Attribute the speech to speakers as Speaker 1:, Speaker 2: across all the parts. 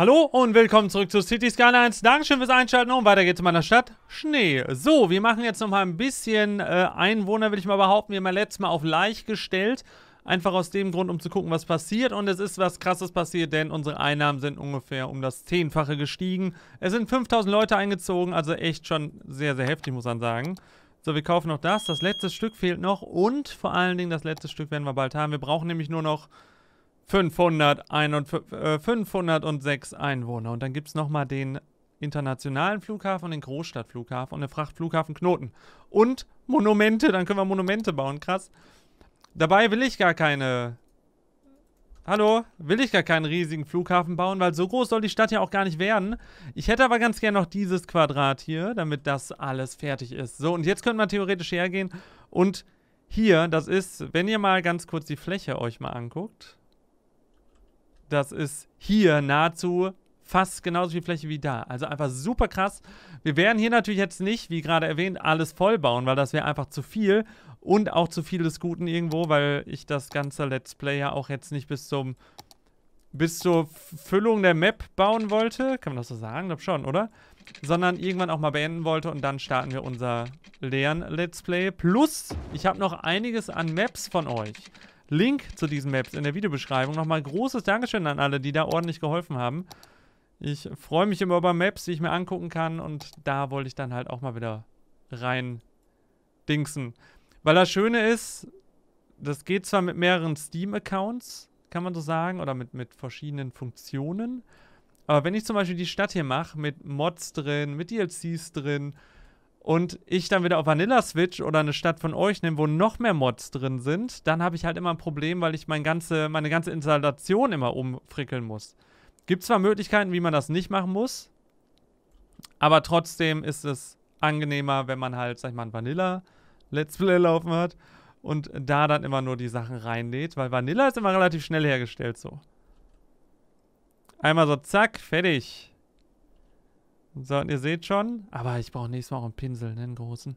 Speaker 1: Hallo und willkommen zurück zu City Skylines. Dankeschön fürs Einschalten und weiter geht's in meiner Stadt. Schnee. So, wir machen jetzt nochmal ein bisschen äh, Einwohner, will ich mal behaupten. Wir haben ja letztes Mal auf leicht gestellt. Einfach aus dem Grund, um zu gucken, was passiert. Und es ist was krasses passiert, denn unsere Einnahmen sind ungefähr um das Zehnfache gestiegen. Es sind 5000 Leute eingezogen, also echt schon sehr, sehr heftig, muss man sagen. So, wir kaufen noch das. Das letzte Stück fehlt noch. Und vor allen Dingen, das letzte Stück werden wir bald haben. Wir brauchen nämlich nur noch 501, äh, 506 Einwohner. Und dann gibt es nochmal den internationalen Flughafen und den Großstadtflughafen und den Frachtflughafen Knoten. Und Monumente, dann können wir Monumente bauen, krass. Dabei will ich gar keine... Hallo? Will ich gar keinen riesigen Flughafen bauen, weil so groß soll die Stadt ja auch gar nicht werden. Ich hätte aber ganz gerne noch dieses Quadrat hier, damit das alles fertig ist. So, und jetzt könnte man theoretisch hergehen und hier, das ist, wenn ihr mal ganz kurz die Fläche euch mal anguckt, das ist hier nahezu fast genauso viel Fläche wie da. Also einfach super krass. Wir werden hier natürlich jetzt nicht, wie gerade erwähnt, alles voll bauen, weil das wäre einfach zu viel und auch zu viel des Guten irgendwo, weil ich das ganze Let's Play ja auch jetzt nicht bis zum bis zur Füllung der Map bauen wollte. Kann man das so sagen? Ich glaube schon, oder? Sondern irgendwann auch mal beenden wollte und dann starten wir unser Lern-Let's Play. Plus, ich habe noch einiges an Maps von euch. Link zu diesen Maps in der Videobeschreibung. Nochmal großes Dankeschön an alle, die da ordentlich geholfen haben. Ich freue mich immer über Maps, die ich mir angucken kann und da wollte ich dann halt auch mal wieder rein dingsen. Weil das Schöne ist, das geht zwar mit mehreren Steam-Accounts, kann man so sagen, oder mit, mit verschiedenen Funktionen, aber wenn ich zum Beispiel die Stadt hier mache, mit Mods drin, mit DLCs drin, und ich dann wieder auf Vanilla Switch oder eine Stadt von euch nehme, wo noch mehr Mods drin sind, dann habe ich halt immer ein Problem, weil ich mein ganze, meine ganze Installation immer umfrickeln muss. Gibt zwar Möglichkeiten, wie man das nicht machen muss, aber trotzdem ist es angenehmer, wenn man halt, sag ich mal, ein Vanilla Let's Play laufen hat und da dann immer nur die Sachen reinlädt, weil Vanilla ist immer relativ schnell hergestellt so. Einmal so zack, fertig. So, und ihr seht schon, aber ich brauche nächstes Mal auch einen Pinsel, ne, einen großen.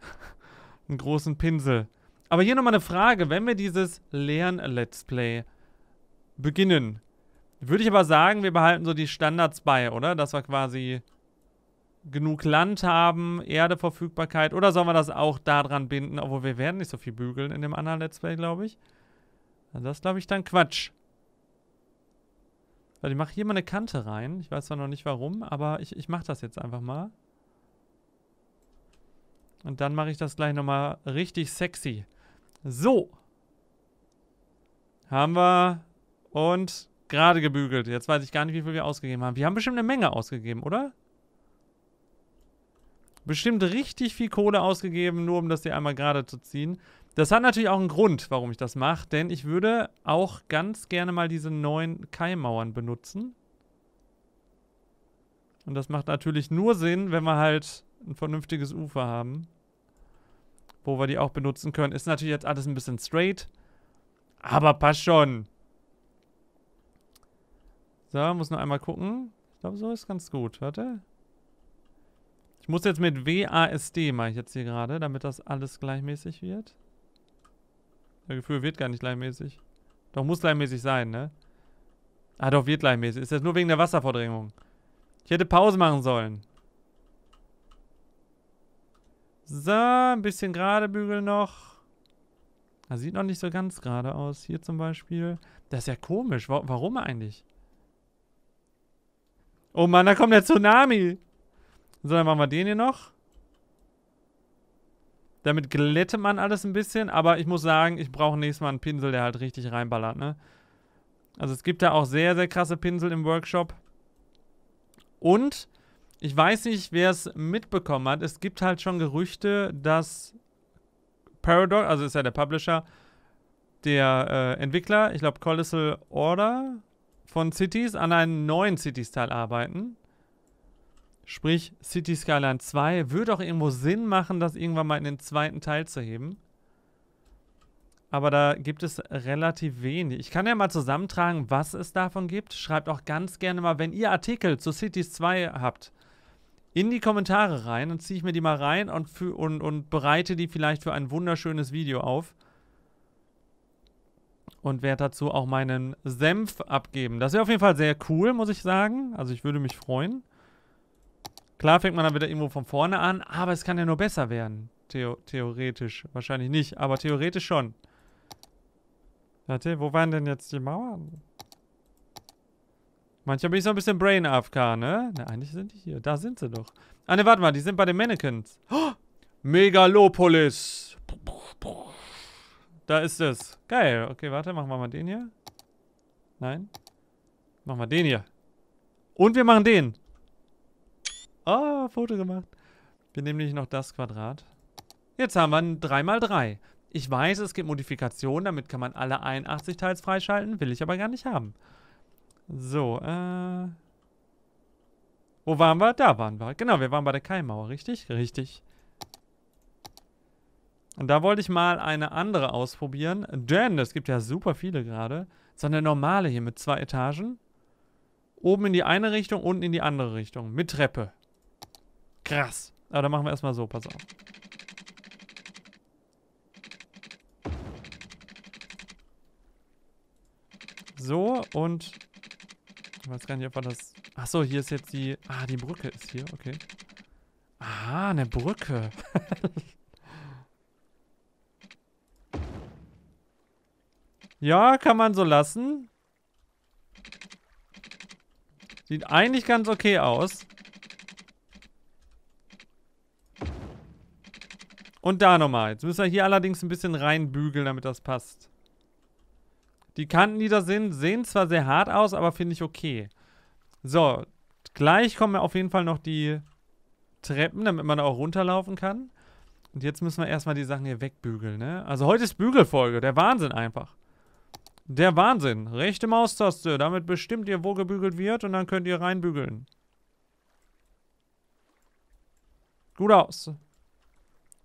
Speaker 1: einen großen Pinsel. Aber hier nochmal eine Frage, wenn wir dieses Lern-Let's Play beginnen, würde ich aber sagen, wir behalten so die Standards bei, oder? Dass wir quasi genug Land haben, Erdeverfügbarkeit, oder sollen wir das auch daran binden, obwohl wir werden nicht so viel bügeln in dem anderen Let's Play, glaube ich. Also das glaube ich dann Quatsch. Weil ich mache hier mal eine Kante rein. Ich weiß zwar noch nicht warum, aber ich, ich mache das jetzt einfach mal. Und dann mache ich das gleich nochmal richtig sexy. So. Haben wir. Und gerade gebügelt. Jetzt weiß ich gar nicht, wie viel wir ausgegeben haben. Wir haben bestimmt eine Menge ausgegeben, oder? Bestimmt richtig viel Kohle ausgegeben, nur um das hier einmal gerade zu ziehen. Das hat natürlich auch einen Grund, warum ich das mache, denn ich würde auch ganz gerne mal diese neuen Keimmauern benutzen. Und das macht natürlich nur Sinn, wenn wir halt ein vernünftiges Ufer haben, wo wir die auch benutzen können. Ist natürlich jetzt alles ein bisschen straight, aber passt schon. So, muss noch einmal gucken. Ich glaube, so ist ganz gut. Warte. Ich muss jetzt mit WASD, mache ich jetzt hier gerade, damit das alles gleichmäßig wird. Das Gefühl wird gar nicht gleichmäßig. Doch, muss gleichmäßig sein, ne? Ah, doch, wird gleichmäßig. Ist jetzt nur wegen der Wasservordrängung. Ich hätte Pause machen sollen. So, ein bisschen gerade bügeln noch. Das sieht noch nicht so ganz gerade aus. Hier zum Beispiel. Das ist ja komisch. Warum eigentlich? Oh Mann, da kommt der Tsunami. So, dann machen wir den hier noch. Damit glättet man alles ein bisschen, aber ich muss sagen, ich brauche nächstes Mal einen Pinsel, der halt richtig reinballert, ne? Also es gibt da auch sehr, sehr krasse Pinsel im Workshop. Und ich weiß nicht, wer es mitbekommen hat. Es gibt halt schon Gerüchte, dass Paradox, also ist ja der Publisher, der äh, Entwickler, ich glaube Colossal Order von Cities, an einem neuen Cities-Teil arbeiten. Sprich, City Skyline 2 würde auch irgendwo Sinn machen, das irgendwann mal in den zweiten Teil zu heben. Aber da gibt es relativ wenig. Ich kann ja mal zusammentragen, was es davon gibt. Schreibt auch ganz gerne mal, wenn ihr Artikel zu Cities 2 habt, in die Kommentare rein. Dann ziehe ich mir die mal rein und, für, und, und bereite die vielleicht für ein wunderschönes Video auf. und werde dazu auch meinen Senf abgeben. Das wäre auf jeden Fall sehr cool, muss ich sagen. Also ich würde mich freuen. Klar fängt man dann wieder irgendwo von vorne an, aber es kann ja nur besser werden. Theo theoretisch. Wahrscheinlich nicht, aber theoretisch schon. Warte, wo waren denn jetzt die Mauern? Manchmal bin ich so ein bisschen Brain AFK, ne? Na, eigentlich sind die hier. Da sind sie doch. Ah, ne, warte mal, die sind bei den Mannequins. Oh, Megalopolis. Da ist es. Geil. Okay, warte, machen wir mal den hier. Nein. Machen wir den hier. Und wir machen den. Oh, Foto gemacht. Wir nehmen nämlich noch das Quadrat. Jetzt haben wir ein 3x3. Ich weiß, es gibt Modifikationen, damit kann man alle 81 Teils freischalten. Will ich aber gar nicht haben. So, äh... Wo waren wir? Da waren wir. Genau, wir waren bei der Keimauer, richtig? Richtig. Und da wollte ich mal eine andere ausprobieren. Denn es gibt ja super viele gerade. So eine normale hier mit zwei Etagen. Oben in die eine Richtung, unten in die andere Richtung. Mit Treppe. Krass. Aber dann machen wir erstmal so, pass auf. So, und... Ich weiß gar nicht, ob wir das... Achso, hier ist jetzt die... Ah, die Brücke ist hier, okay. Ah, eine Brücke. Ja, kann man so lassen. Sieht eigentlich ganz okay aus. Und da nochmal. Jetzt müssen wir hier allerdings ein bisschen reinbügeln, damit das passt. Die Kanten, die da sind, sehen zwar sehr hart aus, aber finde ich okay. So, gleich kommen auf jeden Fall noch die Treppen, damit man auch runterlaufen kann. Und jetzt müssen wir erstmal die Sachen hier wegbügeln, ne? Also heute ist Bügelfolge, der Wahnsinn einfach. Der Wahnsinn. Rechte Maustaste. Damit bestimmt ihr, wo gebügelt wird und dann könnt ihr reinbügeln. Gut aus.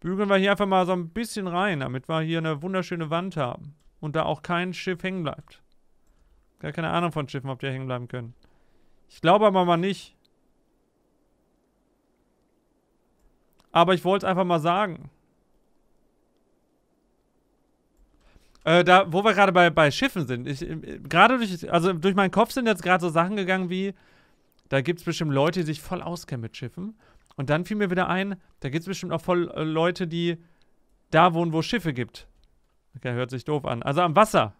Speaker 1: Bügeln wir hier einfach mal so ein bisschen rein, damit wir hier eine wunderschöne Wand haben. Und da auch kein Schiff hängen bleibt. Gar keine Ahnung von Schiffen, ob die hängen bleiben können. Ich glaube aber mal nicht. Aber ich wollte es einfach mal sagen. Äh, da, wo wir gerade bei, bei Schiffen sind. Ich, äh, gerade durch, also durch meinen Kopf sind jetzt gerade so Sachen gegangen wie, da gibt es bestimmt Leute, die sich voll auskennen mit Schiffen. Und dann fiel mir wieder ein, da gibt es bestimmt auch voll äh, Leute, die da wohnen, wo es Schiffe gibt. Okay, hört sich doof an. Also am Wasser.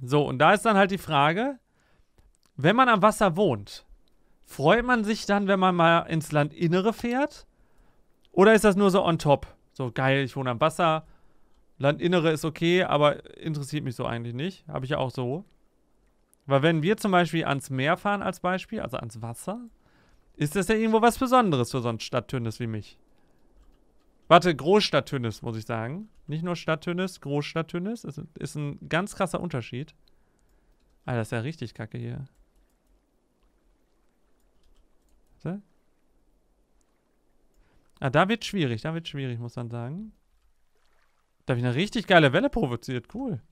Speaker 1: So, und da ist dann halt die Frage, wenn man am Wasser wohnt, freut man sich dann, wenn man mal ins Landinnere fährt? Oder ist das nur so on top? So geil, ich wohne am Wasser, Landinnere ist okay, aber interessiert mich so eigentlich nicht. Habe ich ja auch so. Weil wenn wir zum Beispiel ans Meer fahren als Beispiel, also ans Wasser, ist das ja irgendwo was Besonderes für so ein Stadttünnis wie mich. Warte, Großstadttünnis, muss ich sagen. Nicht nur Stadttünnis, Großstadttünnis. Ist, ist ein ganz krasser Unterschied. Alter, das ist ja richtig kacke hier. Warte. Ah, da wird schwierig, da wird schwierig, muss man sagen. Da habe ich eine richtig geile Welle provoziert. Cool.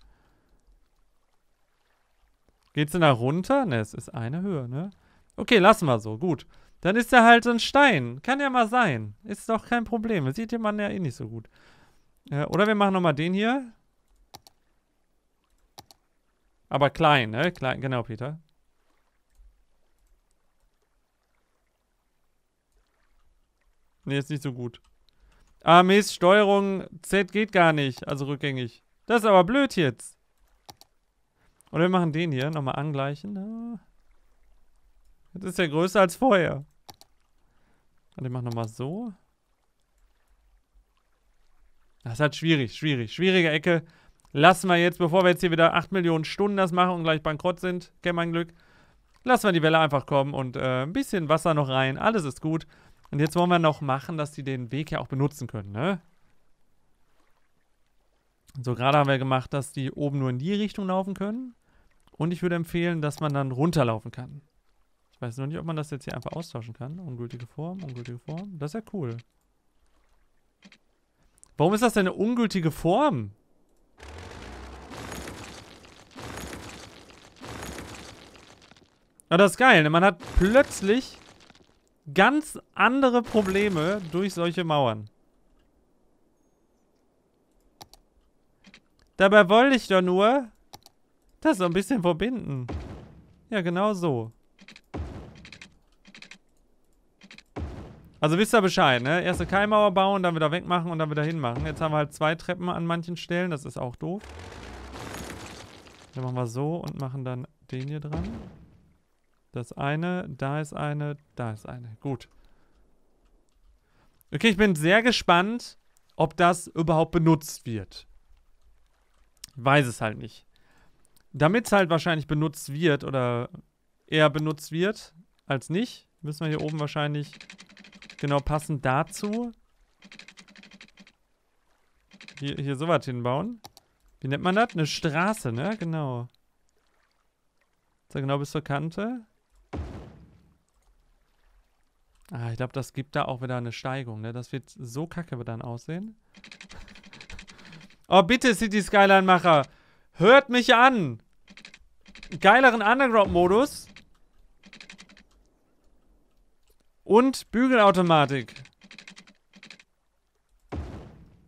Speaker 1: Geht's denn da runter? Ne, es ist eine Höhe, ne? Okay, lassen wir so. Gut. Dann ist er halt so ein Stein. Kann ja mal sein. Ist doch kein Problem. Das sieht der Mann ja eh nicht so gut. Äh, oder wir machen nochmal den hier. Aber klein, ne? Klein, genau, Peter. Ne, ist nicht so gut. Ah, Mist, Steuerung Z geht gar nicht. Also rückgängig. Das ist aber blöd jetzt. Oder wir machen den hier. Nochmal angleichen. Jetzt ist er größer als vorher. Und ich mache nochmal so. Das ist halt schwierig, schwierig. Schwierige Ecke. Lassen wir jetzt, bevor wir jetzt hier wieder 8 Millionen Stunden das machen und gleich bankrott sind, kennt mein Glück, lassen wir die Welle einfach kommen und äh, ein bisschen Wasser noch rein. Alles ist gut. Und jetzt wollen wir noch machen, dass die den Weg ja auch benutzen können, ne? So, gerade haben wir gemacht, dass die oben nur in die Richtung laufen können. Und ich würde empfehlen, dass man dann runterlaufen kann. Ich weiß nur nicht, ob man das jetzt hier einfach austauschen kann. Ungültige Form, ungültige Form. Das ist ja cool. Warum ist das denn eine ungültige Form? Ja, das ist geil. Man hat plötzlich ganz andere Probleme durch solche Mauern. Dabei wollte ich doch nur das so ein bisschen verbinden. Ja, genau so. Also wisst ihr Bescheid, ne? Erste Keimauer bauen, dann wieder wegmachen und dann wieder hinmachen. Jetzt haben wir halt zwei Treppen an manchen Stellen. Das ist auch doof. Dann machen wir so und machen dann den hier dran. Das eine, da ist eine, da ist eine. Gut. Okay, ich bin sehr gespannt, ob das überhaupt benutzt wird. Ich weiß es halt nicht. Damit es halt wahrscheinlich benutzt wird oder eher benutzt wird als nicht, müssen wir hier oben wahrscheinlich genau passend dazu hier, hier sowas hinbauen. Wie nennt man das? Eine Straße, ne? Genau. So genau bis zur Kante. Ah, ich glaube, das gibt da auch wieder eine Steigung, ne? Das wird so kacke dann aussehen. Oh, bitte, City Skyline-Macher. Hört mich an. Geileren Underground-Modus. Und Bügelautomatik.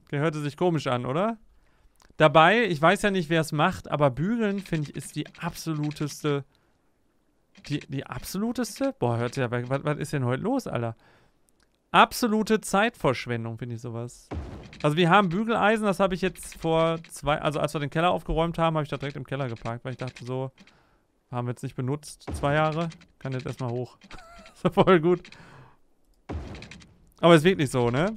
Speaker 1: Okay, hörte sich komisch an, oder? Dabei, ich weiß ja nicht, wer es macht, aber Bügeln, finde ich, ist die absoluteste... Die, die absoluteste? Boah, hört ja, was, was ist denn heute los, Alter? Absolute Zeitverschwendung, finde ich sowas. Also wir haben Bügeleisen, das habe ich jetzt vor zwei, also als wir den Keller aufgeräumt haben, habe ich da direkt im Keller geparkt, weil ich dachte so, haben wir jetzt nicht benutzt, zwei Jahre, kann jetzt erstmal hoch. ist ja voll gut. Aber ist wirklich so, ne?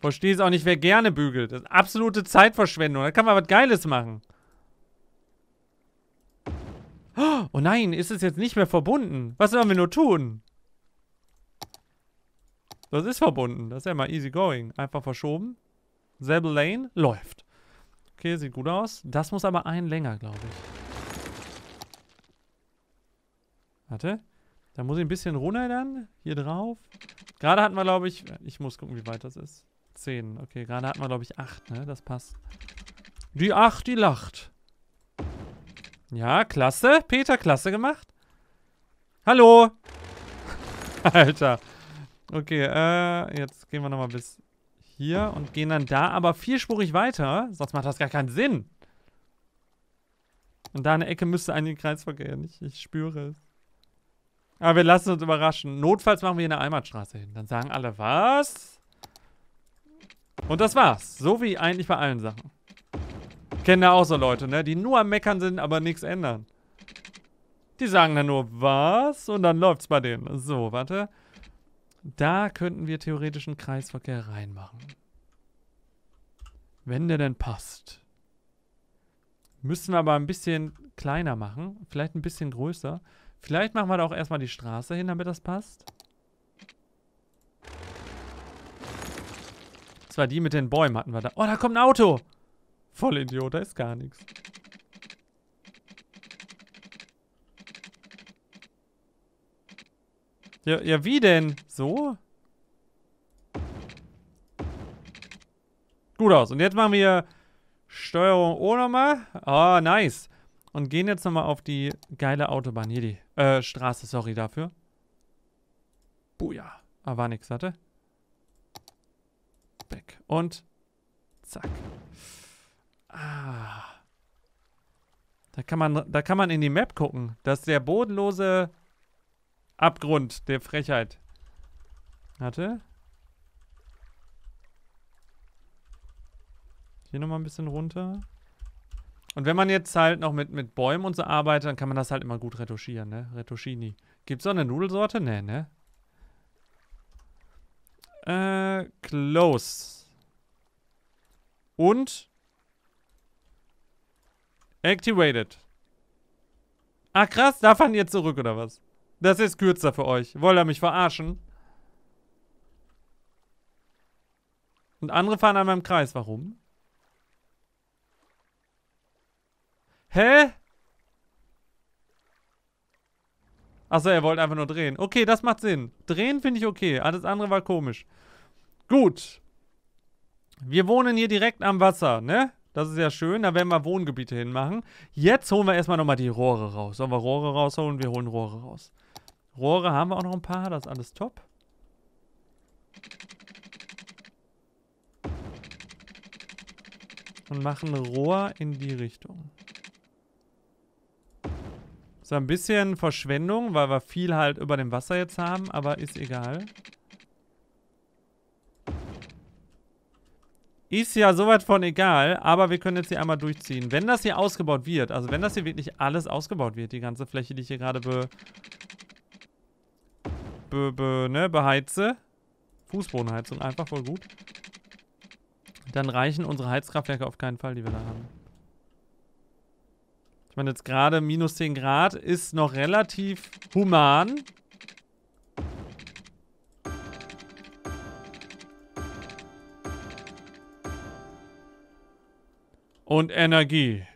Speaker 1: Verstehe es auch nicht, wer gerne bügelt. Das ist absolute Zeitverschwendung. Da kann man was Geiles machen. Oh nein, ist es jetzt nicht mehr verbunden? Was sollen wir nur tun? Das ist verbunden. Das ist ja mal easy going. Einfach verschoben. Selbe Lane. Läuft. Okay, sieht gut aus. Das muss aber ein länger, glaube ich. Warte. Da muss ich ein bisschen runter dann. Hier drauf. Gerade hatten wir, glaube ich... Ich muss gucken, wie weit das ist. 10. Okay, gerade hatten wir, glaube ich, 8, ne? Das passt. Die 8, die lacht. Ja, klasse. Peter, klasse gemacht. Hallo. Alter. Okay, äh, jetzt gehen wir nochmal bis hier und gehen dann da aber vierspurig weiter. Sonst macht das gar keinen Sinn. Und da eine Ecke müsste eigentlich Kreisverkehr nicht. Ich spüre es. Aber wir lassen uns überraschen. Notfalls machen wir hier eine Einbahnstraße hin. Dann sagen alle, was? Und das war's. So wie eigentlich bei allen Sachen. Kennen da auch so Leute, ne? Die nur am Meckern sind, aber nichts ändern. Die sagen dann nur, was? Und dann läuft's bei denen. So, warte. Da könnten wir theoretisch einen Kreisverkehr reinmachen. Wenn der denn passt. Müssen wir aber ein bisschen kleiner machen. Vielleicht ein bisschen größer. Vielleicht machen wir da auch erstmal die Straße hin, damit das passt. Das war die mit den Bäumen hatten wir da. Oh, da kommt ein Auto. Voll Idiot, da ist gar nichts. Ja, ja, wie denn? So? Gut aus. Und jetzt machen wir Steuerung O nochmal. Oh, nice. Und gehen jetzt nochmal auf die geile Autobahn. Hier die, äh, Straße, sorry dafür. Buja. Ah, war nix, warte. Weg. Und zack. Ah. Da kann man, da kann man in die Map gucken. Das ist der bodenlose Abgrund der Frechheit. Warte. Hier nochmal ein bisschen runter. Und wenn man jetzt halt noch mit, mit Bäumen und so arbeitet, dann kann man das halt immer gut retuschieren, ne? Retuschini. Gibt's auch eine Nudelsorte? Nee, ne? Äh, close. Und activated. Ach krass, da fahren ihr zurück, oder was? Das ist kürzer für euch. Wollt ihr mich verarschen? Und andere fahren einmal im Kreis. Warum? Hä? Achso, er wollte einfach nur drehen. Okay, das macht Sinn. Drehen finde ich okay. Alles andere war komisch. Gut. Wir wohnen hier direkt am Wasser, ne? Das ist ja schön. Da werden wir Wohngebiete hinmachen. Jetzt holen wir erstmal nochmal die Rohre raus. Sollen wir Rohre rausholen? Wir holen Rohre raus. Rohre haben wir auch noch ein paar. Das ist alles top. Und machen Rohr in die Richtung. So ein bisschen Verschwendung, weil wir viel halt über dem Wasser jetzt haben, aber ist egal. Ist ja soweit von egal, aber wir können jetzt hier einmal durchziehen. Wenn das hier ausgebaut wird, also wenn das hier wirklich alles ausgebaut wird, die ganze Fläche, die ich hier gerade be, be, be, ne, beheize, Fußbodenheizung, einfach voll gut, dann reichen unsere Heizkraftwerke auf keinen Fall, die wir da haben. Ich meine, jetzt gerade minus 10 Grad ist noch relativ human. Und Energie.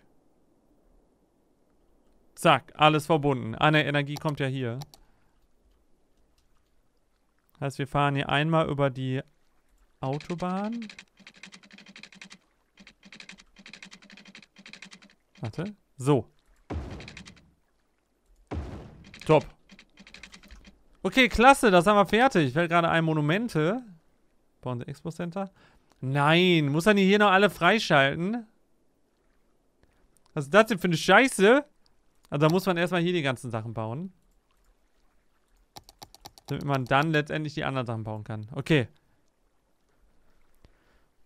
Speaker 1: Zack, alles verbunden. Ah ne, Energie kommt ja hier. Heißt, wir fahren hier einmal über die Autobahn. Warte. So. Top. Okay, klasse, das haben wir fertig. Ich werde gerade ein Monumente. Bauen Sie Expo Center. Nein, muss nicht hier noch alle freischalten? Was ist das denn für eine Scheiße? Also da muss man erstmal hier die ganzen Sachen bauen. Damit man dann letztendlich die anderen Sachen bauen kann. Okay.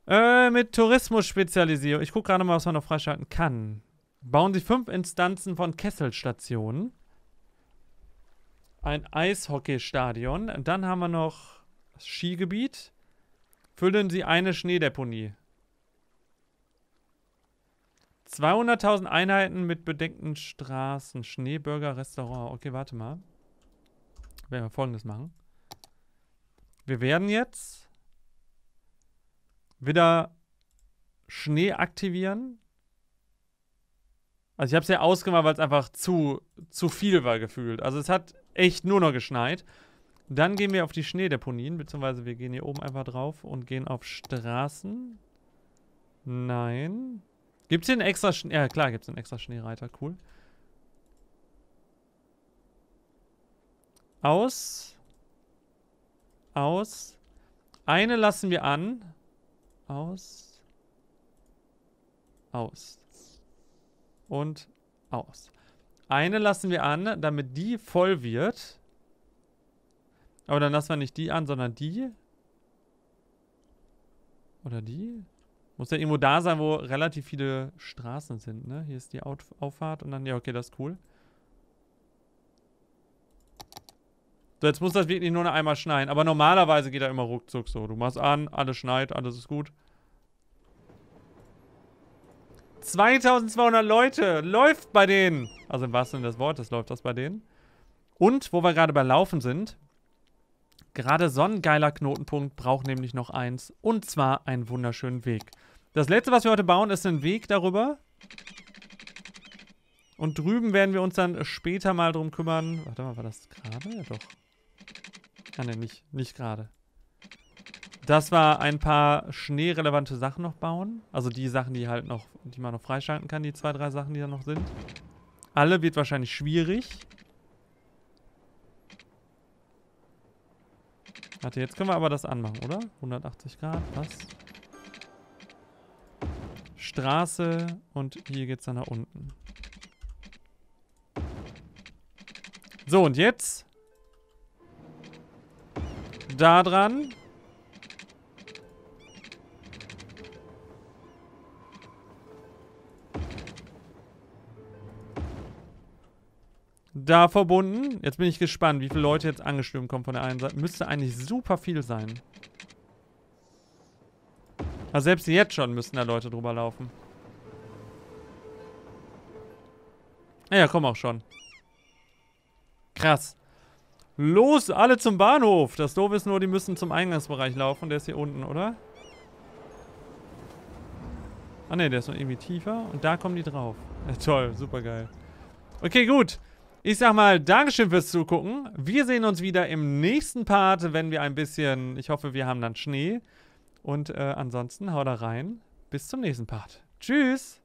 Speaker 1: Äh, mit Tourismus-Spezialisierung. Ich gucke gerade mal, was man noch freischalten kann. Bauen Sie fünf Instanzen von Kesselstationen. Ein Eishockeystadion. Dann haben wir noch das Skigebiet. Füllen Sie eine Schneedeponie. 200.000 Einheiten mit bedeckten Straßen. Schneeburger Restaurant. Okay, warte mal. Werden wir folgendes machen. Wir werden jetzt wieder Schnee aktivieren. Also ich habe es ja ausgemacht, weil es einfach zu, zu viel war gefühlt. Also es hat echt nur noch geschneit. Dann gehen wir auf die Schneedeponien, beziehungsweise wir gehen hier oben einfach drauf und gehen auf Straßen. Nein. Gibt es hier einen extra Schnee? Ja, klar, gibt es einen extra Schneereiter. Cool. Aus. Aus. Eine lassen wir an. Aus. Aus. Und aus. Eine lassen wir an, damit die voll wird. Aber dann lassen wir nicht die an, sondern die. Oder die? Muss ja irgendwo da sein, wo relativ viele Straßen sind, ne? Hier ist die Auffahrt und dann, ja, okay, das ist cool. So, jetzt muss das wirklich nur noch einmal schneien. Aber normalerweise geht er immer ruckzuck so. Du machst an, alles schneit, alles ist gut. 2200 Leute. Läuft bei denen. Also im wahrsten Sinne des Wortes läuft das bei denen. Und, wo wir gerade bei Laufen sind, gerade so ein geiler Knotenpunkt braucht nämlich noch eins. Und zwar einen wunderschönen Weg. Das letzte, was wir heute bauen, ist ein Weg darüber. Und drüben werden wir uns dann später mal drum kümmern. Warte mal, war das gerade? Ja, doch. Ah, ne, nicht, nicht gerade. Das war ein paar schneerelevante Sachen noch bauen. Also die Sachen, die halt noch, die man noch freischalten kann, die zwei, drei Sachen, die da noch sind. Alle wird wahrscheinlich schwierig. Warte, jetzt können wir aber das anmachen, oder? 180 Grad, was? Straße und hier geht's dann nach unten. So, und jetzt da dran. Da verbunden. Jetzt bin ich gespannt, wie viele Leute jetzt angestürmt kommen von der einen Seite. Müsste eigentlich super viel sein. Also selbst jetzt schon müssten da Leute drüber laufen. Ja, komm auch schon. Krass. Los, alle zum Bahnhof. Das Doof ist nur, die müssen zum Eingangsbereich laufen. Der ist hier unten, oder? Ah ne, der ist noch irgendwie tiefer. Und da kommen die drauf. Ja, toll, super geil. Okay, gut. Ich sag mal, Dankeschön fürs Zugucken. Wir sehen uns wieder im nächsten Part, wenn wir ein bisschen, ich hoffe, wir haben dann Schnee. Und äh, ansonsten hau da rein. Bis zum nächsten Part. Tschüss.